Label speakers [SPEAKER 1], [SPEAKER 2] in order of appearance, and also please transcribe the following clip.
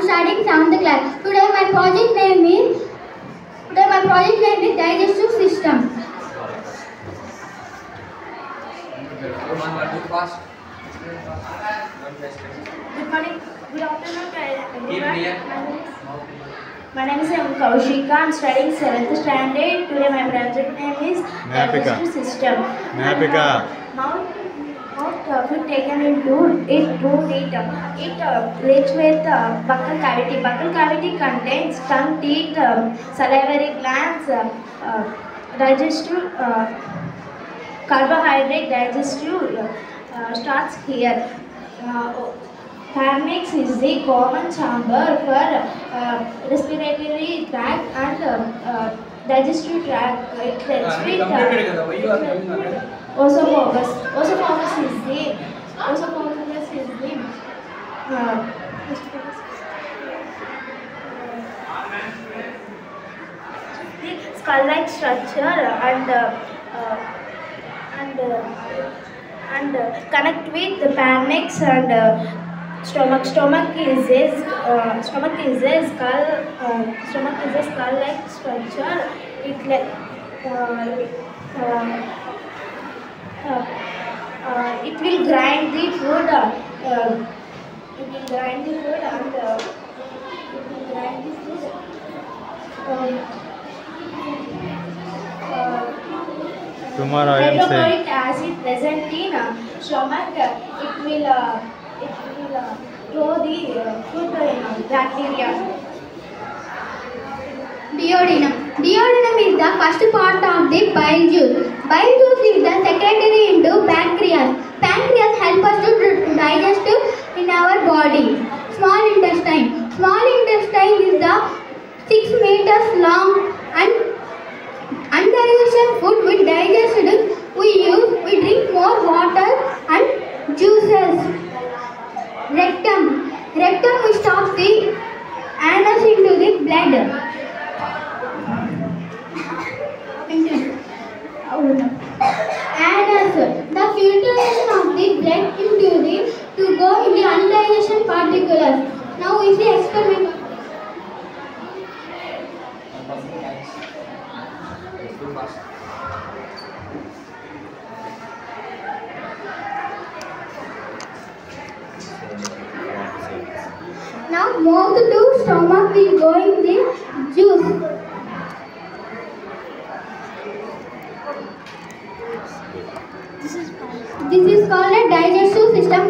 [SPEAKER 1] I'm studying seventh class. Today my project name is Today my project name is digestive system.
[SPEAKER 2] One word too fast.
[SPEAKER 3] Good morning. Good afternoon,
[SPEAKER 2] Keep
[SPEAKER 3] everyone. My name is- My M. Kowshika. I'm studying 7th standard. Today my project name is
[SPEAKER 4] Gnapika.
[SPEAKER 3] digestive system.
[SPEAKER 4] Gnapika.
[SPEAKER 3] Mouth, mouth uh, food taken into it to eat. It uh, lives with uh, buccal cavity. Buccal cavity contains tongue, teeth, um, salivary glands, uh, uh, digestive, uh, carbohydrate digestive uh, starts here. Uh, Pharynx is the common chamber for uh, respiratory tract and uh, uh, digestive tract. It helps with
[SPEAKER 2] Completed కదా why you are coming again?
[SPEAKER 3] Oesophagus. Oesophagus is the Oesophagus is the uh, the skull-like structure and uh, and uh, and uh, connect with the pharynx and stomach. Stomach is a stomach is a skull. Uh, stomach is a skull-like structure. It like it will grind the food. Uh, uh, it will grind the food and uh, it will grind food. Um, uh,
[SPEAKER 4] Tomorrow I am saying.
[SPEAKER 3] hydrochloric acid present in uh, stomach. Uh, it will uh, it will uh, throw the uh, food uh, bacteria.
[SPEAKER 1] Duodenum. Duodenum is the first part of the bile juice. Bile juice is the secretary into pancreas. Pancreas help us to digest our body. Small intestine. Small intestine is the 6 meters long and undigested particles. Now we see experiment. Now mouth to stomach will go in the juice. This is called a digestive system